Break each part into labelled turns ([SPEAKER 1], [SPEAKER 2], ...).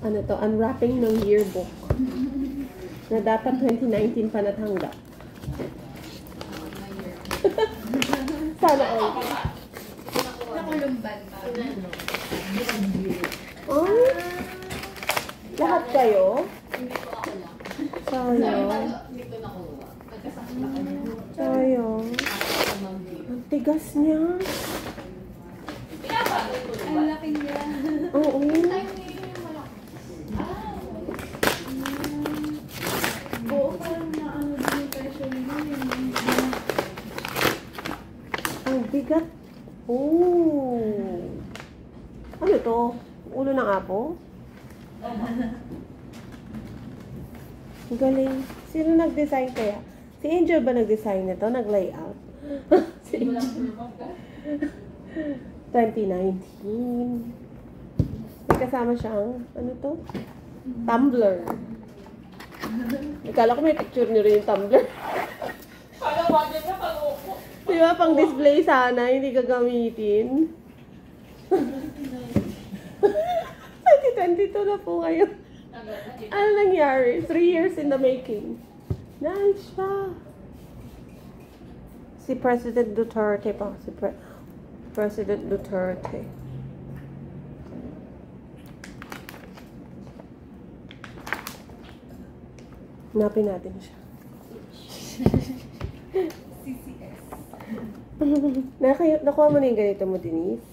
[SPEAKER 1] ano to, unwrapping ng yearbook. Na dapat 2019 pa natanggap. Sana all.
[SPEAKER 2] Nakulumban pa.
[SPEAKER 1] Ay, lahat kayo?
[SPEAKER 3] Hindi ko ako lang.
[SPEAKER 1] Sayang.
[SPEAKER 3] Hindi ko nakuha. Nagkasakit.
[SPEAKER 1] Sayang.
[SPEAKER 3] Ako din.
[SPEAKER 1] Ang tigas niya.
[SPEAKER 3] Pinapagod ko
[SPEAKER 2] Ang
[SPEAKER 3] ba?
[SPEAKER 2] laki niya.
[SPEAKER 1] Oo.
[SPEAKER 3] Time na yun yung malaki. Ah,
[SPEAKER 2] Oo, parang naano din yung pressure niya.
[SPEAKER 1] Ang bigat. Oh. Ano to? Ulo ng apo? Ang galing. Sino nag-design kaya? Si Angel ba nag-design nito? Nag-layout? si Angel.
[SPEAKER 3] tulungan ka.
[SPEAKER 1] 2019. May kasama siyang, ano to? Tumblr. Ikala ko may picture niyo rin yung Tumblr.
[SPEAKER 3] Kala wajan na pag upo.
[SPEAKER 1] Di ba, pang display sana, hindi gagamitin. 2022 na po ngayon. Ano nangyari? Three years in the making. Nice siya. Si President Duterte pa. Si Pre- President Duterte. Hanapin natin siya. Nakayo, nakuha mo na yung ganito mo, Denise?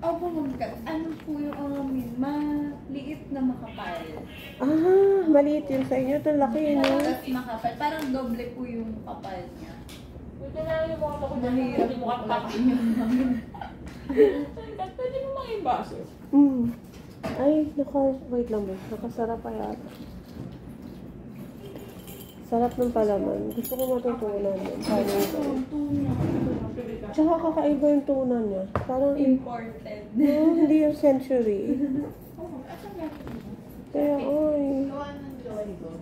[SPEAKER 2] Opo, magka. Ano po yung amin? Maliit na makapal.
[SPEAKER 1] Ah, maliit yun sa inyo. Ito laki yun.
[SPEAKER 2] Tapos makapal. Parang doble po yung kapal niya.
[SPEAKER 3] Buti na yung mga ko.
[SPEAKER 2] Mahirap
[SPEAKER 3] Hindi
[SPEAKER 2] yung namin.
[SPEAKER 3] Pwede mo mga yung baso.
[SPEAKER 1] Mm. Ay, naka, wait lang ba? Nakasarap pa yata. Sarap ng palaman. Gusto ko matutunan. Paano. Tsaka kakaiba yung tunan niya. Parang,
[SPEAKER 2] Imported.
[SPEAKER 1] no, hindi yung century. Kaya, oy.
[SPEAKER 3] Gawa ng Joy Bob.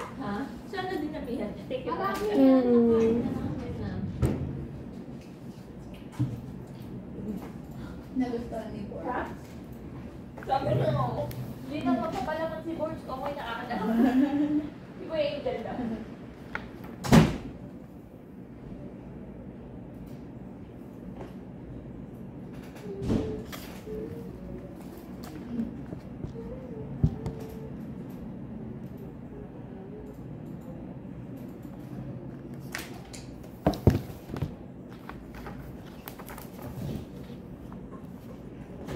[SPEAKER 3] Ha? Saan na dinabihan niya? Take it back.
[SPEAKER 1] Mm-mm.
[SPEAKER 2] Nagustuhan ni Bor.
[SPEAKER 3] Sabi niya, hindi na magpapalaman si Borge kung may nakakadama. Di ko yung angel.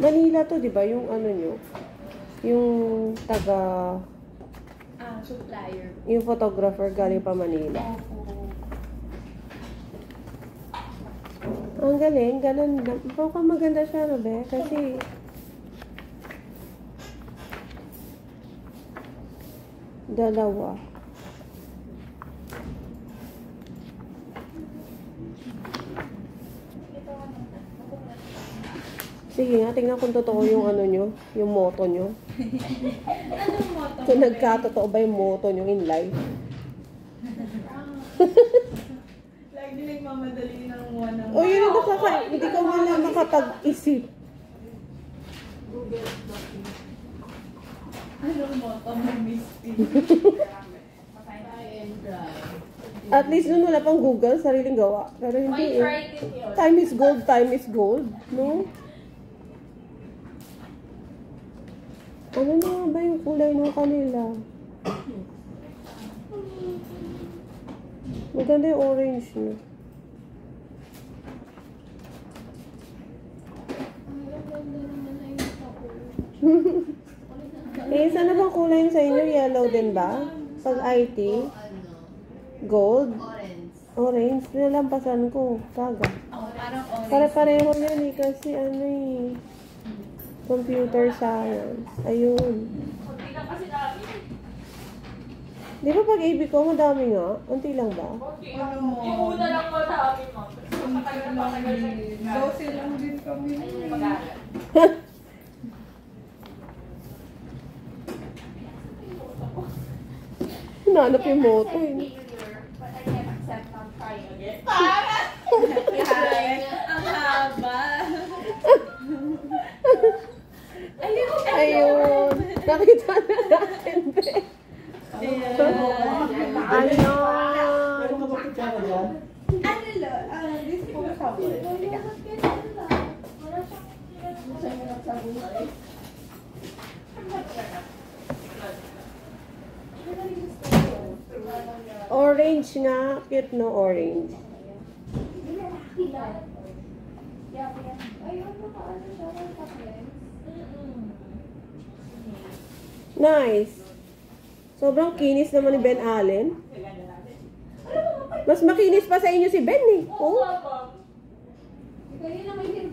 [SPEAKER 1] Manila to, di ba? Yung ano nyo. Yung taga,
[SPEAKER 2] Ah, supplier.
[SPEAKER 1] yung photographer galing pa Manila.
[SPEAKER 2] Opo.
[SPEAKER 1] Ang galing, ganun. Mukhang maganda siya, no, be? Kasi, dalawa. Sige nga, tingnan kung totoo yung ano nyo, yung moto nyo.
[SPEAKER 2] Anong motto?
[SPEAKER 1] Kung nagkatotoo ba yung moto nyo in life.
[SPEAKER 2] Lagi nagmamadali ng one ng
[SPEAKER 1] O yun nakaka... Hindi ka man lang makapag-isip.
[SPEAKER 2] Anong motto mo, Miss P?
[SPEAKER 1] At least nun wala pang Google, sariling gawa. Pero hindi eh. Time is gold, time is gold. No? Ano na ba yung kulay ng kanila? Maganda yung orange niya. Eh, saan na bang kulay sa inyo? Yellow din ba? Pag IT?
[SPEAKER 3] Ano?
[SPEAKER 1] Gold?
[SPEAKER 3] Orange.
[SPEAKER 1] Orange? Nalampasan ko.
[SPEAKER 2] Parang orange.
[SPEAKER 1] Pare-pareho yan eh kasi ano eh. Computer science. Ayun. Di ba pag AB ko, madami nga? Unti lang ba?
[SPEAKER 3] Kunti lang. Yung una lang ma'am. Matagal na patagal na.
[SPEAKER 2] Dose lang din kami.
[SPEAKER 1] Hinanap yung moto eh.
[SPEAKER 3] But
[SPEAKER 1] Pakita na natin, be. Ayun.
[SPEAKER 4] Meron ka ba kutsara dyan?
[SPEAKER 2] Ano lo? Ah, this po sabon. Teka.
[SPEAKER 1] Orange nga. Cute no orange. Nice. Sobrang kinis naman ni Ben Allen. Mas makinis pa sa inyo si Ben eh.
[SPEAKER 3] Oo
[SPEAKER 1] Oh.
[SPEAKER 3] nga, ma'am.
[SPEAKER 2] Ikaw yun